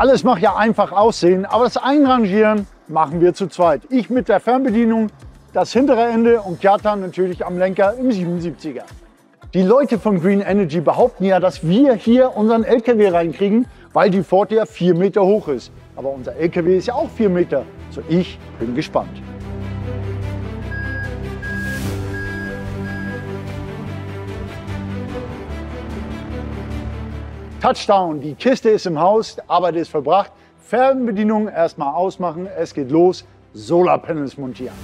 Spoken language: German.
Alles mag ja einfach aussehen, aber das Einrangieren machen wir zu zweit. Ich mit der Fernbedienung, das hintere Ende und Kjartan natürlich am Lenker im 77er. Die Leute von Green Energy behaupten ja, dass wir hier unseren LKW reinkriegen, weil die Ford ja 4 Meter hoch ist. Aber unser LKW ist ja auch 4 Meter. So ich bin gespannt. Touchdown, die Kiste ist im Haus, Arbeit ist verbracht. Fernbedienung erstmal ausmachen, es geht los, Solarpanels montieren.